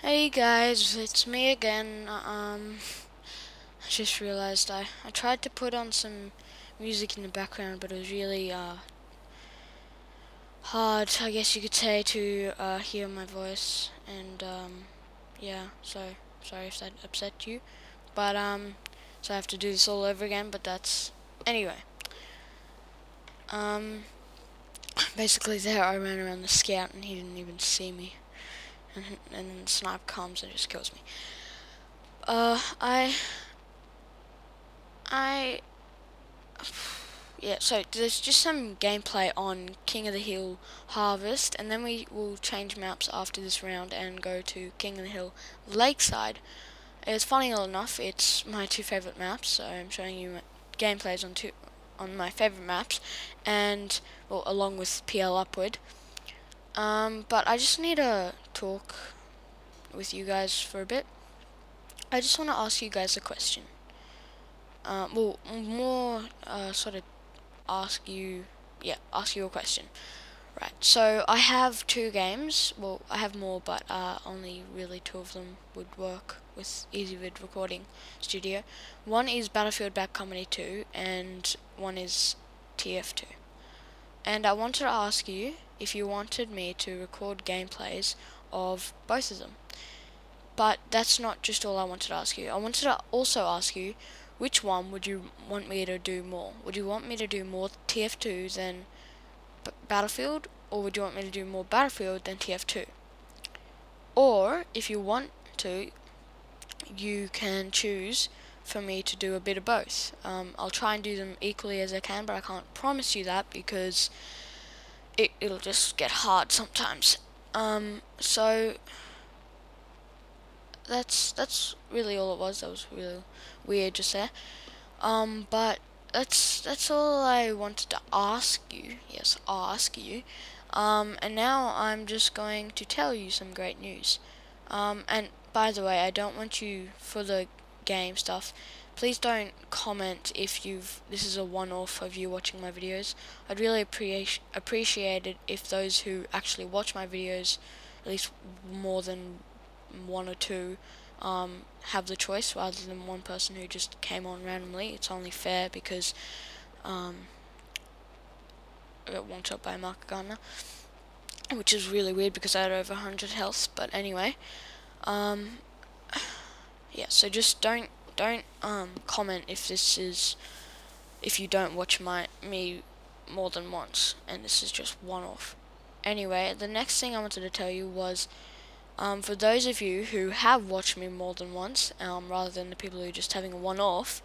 Hey guys, it's me again. Um, I just realized I, I tried to put on some music in the background, but it was really uh, hard, I guess you could say, to uh, hear my voice. And um, yeah, so sorry if that upset you. But um, so I have to do this all over again. But that's anyway. Um, basically, there I ran around the scout, and he didn't even see me and, then the snipe comes and just kills me. Uh, I, I, yeah, so there's just some gameplay on King of the Hill Harvest, and then we will change maps after this round and go to King of the Hill Lakeside. It's funny enough, it's my two favorite maps, so I'm showing you gameplays on two on my favorite maps, and well, along with PL Upward. Um, but I just need to talk with you guys for a bit. I just want to ask you guys a question. Uh, well, more uh, sort of ask you, yeah, ask you a question. Right, so I have two games. Well, I have more, but uh, only really two of them would work with Ezvid Recording Studio. One is Battlefield Bad Company 2, and one is TF2. And I wanted to ask you if you wanted me to record gameplays of both of them. But that's not just all I wanted to ask you. I wanted to also ask you which one would you want me to do more? Would you want me to do more TF2 than B Battlefield or would you want me to do more Battlefield than TF2? Or if you want to, you can choose for me to do a bit of both. Um, I'll try and do them equally as I can, but I can't promise you that because it, it'll just get hard sometimes. Um, so that's that's really all it was. That was really weird just there. Um, but that's that's all I wanted to ask you. Yes, ask you. Um, and now I'm just going to tell you some great news. Um, and by the way, I don't want you for the game stuff please don't comment if you've this is a one-off of you watching my videos. I'd really appreciate appreciate it if those who actually watch my videos, at least more than one or two, um, have the choice rather than one person who just came on randomly. It's only fair because um, I got one shot by Market Gardener, which is really weird because I had over 100 health. But anyway, um, yeah. So just don't don't um, comment if this is if you don't watch my me more than once and this is just one off anyway the next thing I wanted to tell you was um, for those of you who have watched me more than once um, rather than the people who are just having a one off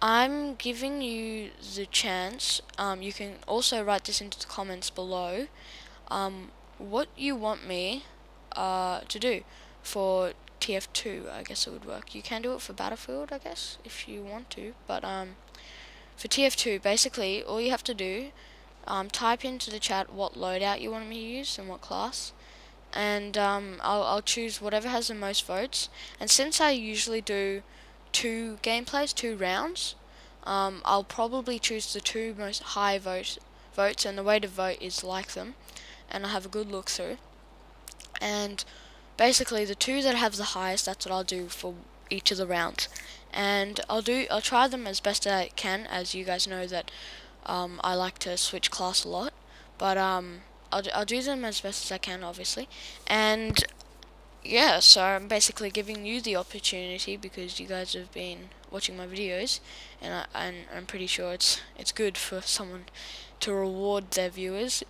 I'm giving you the chance um, you can also write this into the comments below um, what you want me uh, to do for TF2, I guess it would work. You can do it for Battlefield, I guess, if you want to. But um, for TF2, basically, all you have to do, um, type into the chat what loadout you want me to use and what class. And um, I'll, I'll choose whatever has the most votes. And since I usually do two gameplays, two rounds, um, I'll probably choose the two most high vote, votes. And the way to vote is like them. And I'll have a good look through. And basically the two that have the highest that's what I'll do for each of the rounds. And I'll do I'll try them as best I can as you guys know that um, I like to switch class a lot. But um, I'll, I'll do them as best as I can obviously. And yeah so I'm basically giving you the opportunity because you guys have been watching my videos and, I, and I'm pretty sure it's it's good for someone to reward their viewers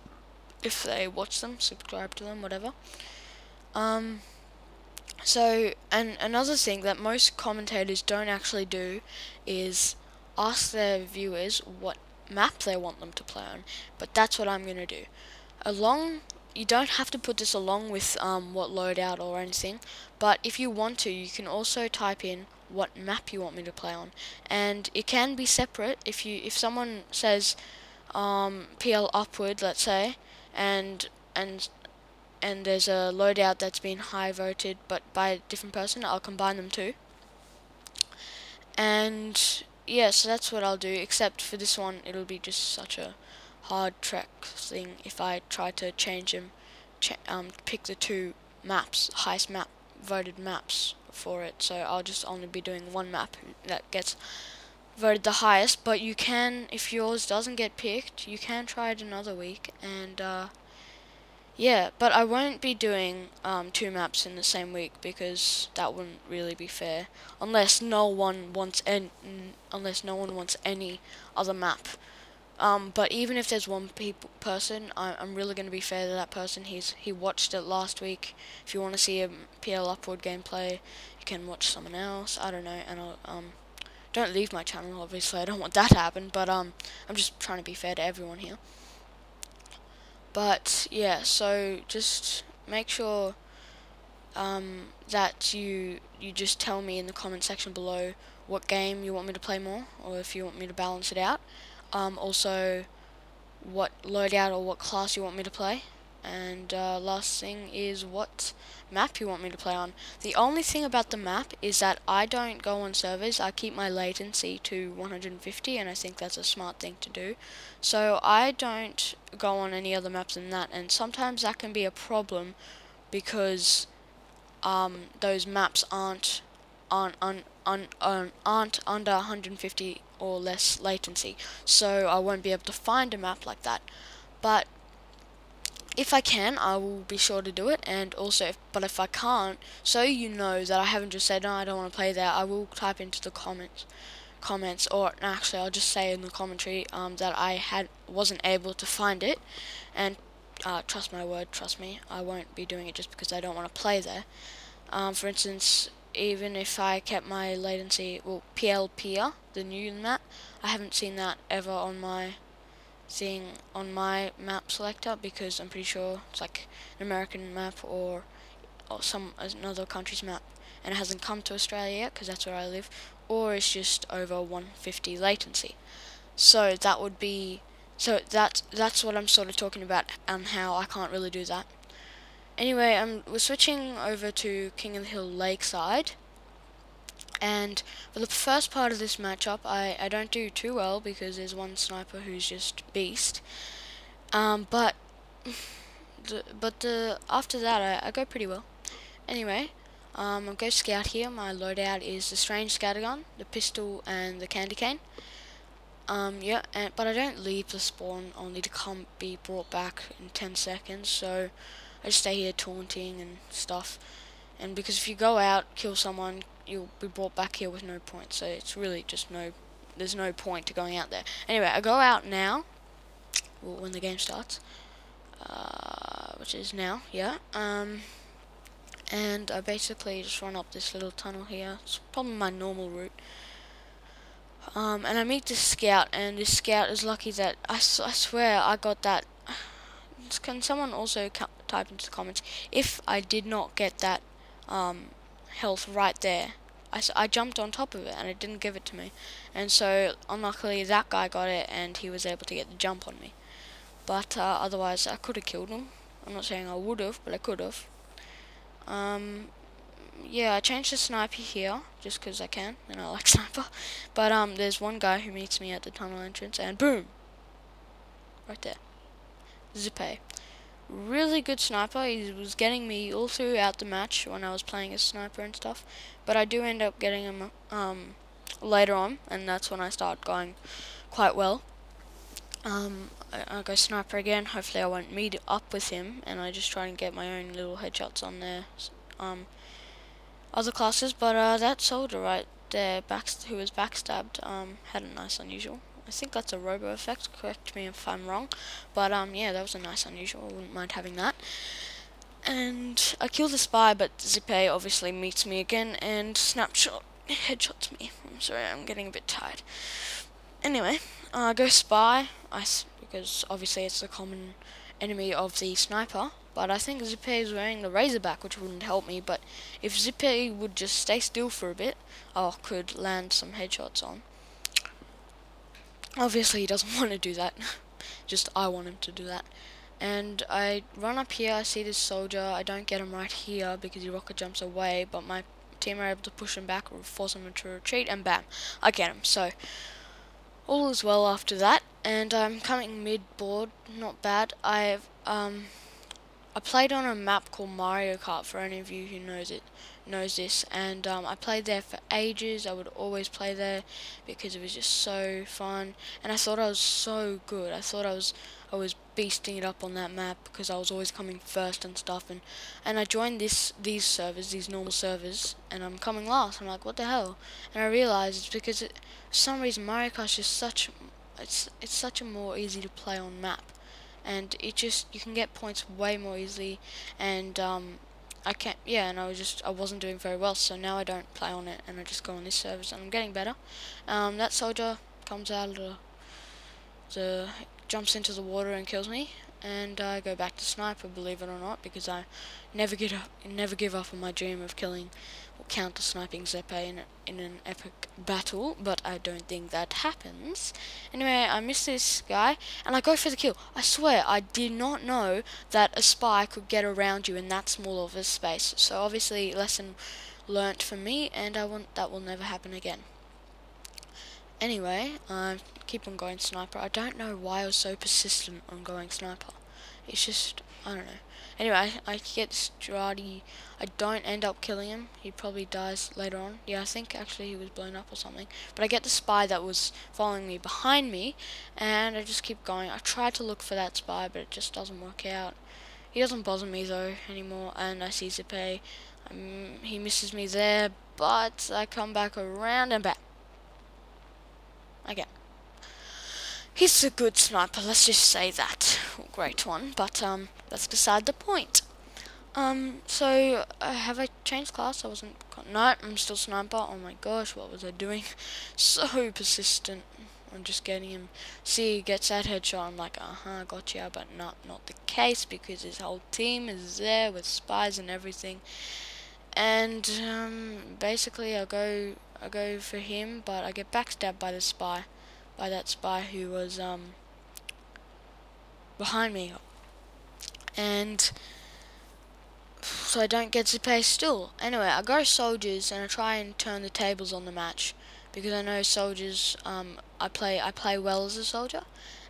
if they watch them subscribe to them whatever um, so, and another thing that most commentators don't actually do is ask their viewers what map they want them to play on. But that's what I'm going to do. Along, you don't have to put this along with um, what loadout or anything, but if you want to, you can also type in what map you want me to play on. And it can be separate if you if someone says um, PL upward, let's say, and and and there's a loadout that's been high voted but by a different person, I'll combine them too. And yeah, so that's what I'll do, except for this one, it'll be just such a hard track thing if I try to change them, ch um, pick the two maps, highest map voted maps for it, so I'll just only be doing one map that gets voted the highest. But you can, if yours doesn't get picked, you can try it another week, and uh, yeah, but I won't be doing um, two maps in the same week because that wouldn't really be fair, unless no one wants any, unless no one wants any other map. Um, but even if there's one person, I, am really going to be fair to that person. He's he watched it last week. If you want to see a PL Upward gameplay, you can watch someone else. I don't know, and I'll, um, don't leave my channel. Obviously, I don't want that to happen. But um, I'm just trying to be fair to everyone here. But yeah, so just make sure um, that you you just tell me in the comment section below what game you want me to play more, or if you want me to balance it out. Um, also, what loadout or what class you want me to play. And uh, last thing is what map you want me to play on. The only thing about the map is that I don't go on servers. I keep my latency to 150 and I think that's a smart thing to do. So I don't go on any other maps than that and sometimes that can be a problem because um, those maps aren't aren't, aren't, aren't, aren't under 150 or less latency. So I won't be able to find a map like that. But if I can, I will be sure to do it. And also, if, but if I can't, so you know that I haven't just said, no, I don't want to play that, I will type into the comments, comments, or actually, I'll just say in the commentary um, that I had wasn't able to find it. And uh, trust my word, trust me, I won't be doing it just because I don't want to play there. Um, for instance, even if I kept my latency, well, PLPR, the new map, I haven't seen that ever on my thing on my map selector because I'm pretty sure it's like an American map or, or some another country's map and it hasn't come to Australia yet because that's where I live or it's just over 150 latency. So that would be so that's that's what I'm sort of talking about and how I can't really do that. Anyway um, we're switching over to King of the Hill Lakeside and for the first part of this matchup, I, I don't do too well because there's one sniper who's just beast. Um, but the, but the, after that, I, I go pretty well. Anyway, um, I'll go scout here. My loadout is the strange scattergun, the pistol, and the candy cane. Um, yeah, and, but I don't leave the spawn only to come be brought back in 10 seconds, so I just stay here taunting and stuff. And because if you go out, kill someone, you'll be brought back here with no points. So it's really just no, there's no point to going out there. Anyway, I go out now, when the game starts, uh, which is now, yeah. Um, and I basically just run up this little tunnel here. It's probably my normal route. Um, and I meet this scout, and this scout is lucky that I, I swear I got that. Can someone also type into the comments if I did not get that um, health right there. I, I jumped on top of it and it didn't give it to me. And so, unluckily, that guy got it and he was able to get the jump on me. But uh, otherwise, I could have killed him. I'm not saying I would have, but I could have. Um, yeah, I changed the sniper here, just because I can, and I like sniper. But um, there's one guy who meets me at the tunnel entrance, and boom! Right there. Zippe really good sniper. He was getting me all throughout the match when I was playing as sniper and stuff. But I do end up getting him um, later on, and that's when I start going quite well. Um, I, I, go sniper again. Hopefully I won't meet up with him, and I just try and get my own little headshots on there. Um, other classes, but uh, that soldier right there, who was backstabbed, um, had a nice unusual. I think that's a robo effect, correct me if I'm wrong. But um, yeah, that was a nice unusual, I wouldn't mind having that. And I kill the spy, but Zippe obviously meets me again and snapshot headshots me. I'm sorry, I'm getting a bit tired. Anyway, I uh, go spy, I, because obviously it's the common enemy of the sniper. But I think Zippe is wearing the Razorback, which wouldn't help me. But if Zippe would just stay still for a bit, I could land some headshots on. Obviously he doesn't want to do that. Just I want him to do that. And I run up here, I see this soldier, I don't get him right here because he rocket jumps away, but my team are able to push him back or force him to retreat, and bam, I get him. So, all is well after that, and I'm coming mid-board, not bad. I've, um, I played on a map called Mario Kart for any of you who knows it knows this and um, I played there for ages. I would always play there because it was just so fun and I thought I was so good. I thought I was I was beasting it up on that map because I was always coming first and stuff and and I joined this these servers these normal servers and I'm coming last. I'm like what the hell? And I realized it's because it, for some reason Mario Kart is just such it's it's such a more easy to play on map and it just you can get points way more easily and um, I can't yeah and I was just I wasn't doing very well so now I don't play on it and I just go on this service and I'm getting better. Um, that soldier comes out of the, the jumps into the water and kills me and I go back to sniper believe it or not because I never get up never give up on my dream of killing counter sniping Zeppe in, in an epic battle but I don't think that happens anyway I miss this guy and I go for the kill I swear I did not know that a spy could get around you in that small of a space so obviously lesson learnt for me and I want that will never happen again Anyway, uh, keep on going sniper. I don't know why I was so persistent on going sniper. It's just, I don't know. Anyway, I, get Strati. I don't end up killing him. He probably dies later on. Yeah, I think actually he was blown up or something. But I get the spy that was following me behind me, and I just keep going. I try to look for that spy, but it just doesn't work out. He doesn't bother me though anymore, and I see Zippe. Um, he misses me there, but I come back around and back again. He's a good sniper, let's just say that. Great one, but um, that's beside the point. Um, so, uh, have I changed class? I wasn't, no, I'm still sniper. Oh my gosh, what was I doing? so persistent. I'm just getting him. See, he gets that headshot. I'm like, uh huh, got you. But not, not the case because his whole team is there with spies and everything. And um, basically, I go I go for him, but I get backstabbed by the spy, by that spy who was um, behind me. And so I don't get to pay still. Anyway, I go soldiers and I try and turn the tables on the match because I know soldiers. Um, I play I play well as a soldier,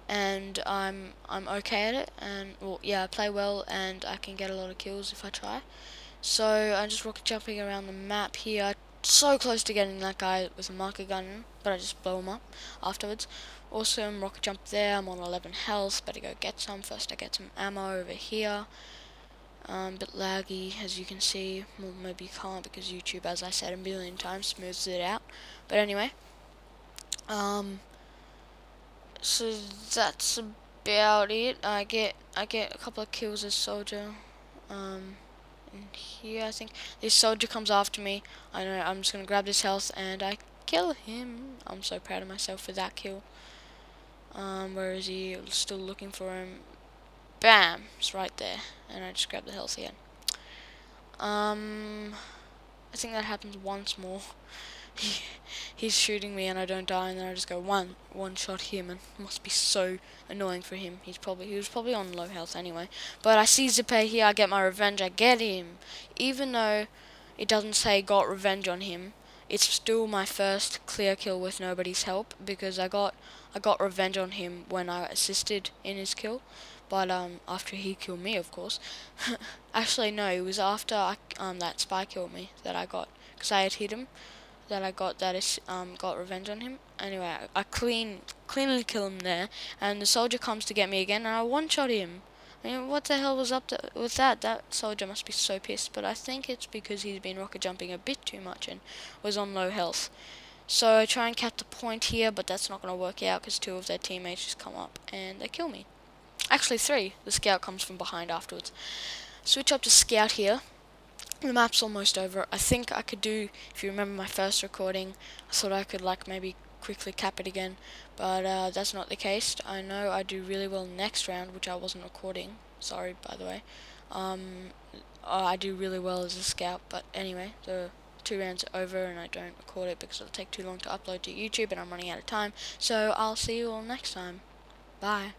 and I'm I'm okay at it. And well, yeah, I play well and I can get a lot of kills if I try. So I'm just rocket jumping around the map here. So close to getting that guy with a market garden, but I just blow him up afterwards. Awesome, rocket jump there, I'm on 11 health, better go get some. First I get some ammo over here. Um, bit laggy, as you can see. Well, maybe you can't because YouTube, as I said a million times, smooths it out. But anyway. Um, so that's about it. I get I get a couple of kills as soldier. Um, here, I think. This soldier comes after me. I know, I'm just gonna grab this health and I kill him. I'm so proud of myself for that kill. Um, where is he? Still looking for him. Bam! It's right there. And I just grab the health again. Um, I think that happens once more. He's shooting me and I don't die and then I just go one one shot him and must be so annoying for him. He's probably he was probably on low health anyway. But I see Zippe here, I get my revenge, I get him. Even though it doesn't say got revenge on him, it's still my first clear kill with nobody's help because I got I got revenge on him when I assisted in his kill. But um, after he killed me, of course. Actually, no, it was after I, um, that spy killed me that I got because I had hit him that I got that is um got revenge on him. Anyway, I, I clean cleanly kill him there, and the soldier comes to get me again, and I one shot him. I mean, what the hell was up to, with that? That soldier must be so pissed, but I think it's because he's been rocket jumping a bit too much and was on low health. So I try and cap the point here, but that's not going to work out because two of their teammates just come up and they kill me. Actually, three. The scout comes from behind afterwards. Switch up to scout here the map's almost over. I think I could do, if you remember my first recording, I thought I could like maybe quickly cap it again, but uh, that's not the case. I know I do really well next round, which I wasn't recording. Sorry, by the way. Um, I do really well as a scout, but anyway, the two rounds are over and I don't record it because it'll take too long to upload to YouTube and I'm running out of time. So I'll see you all next time. Bye.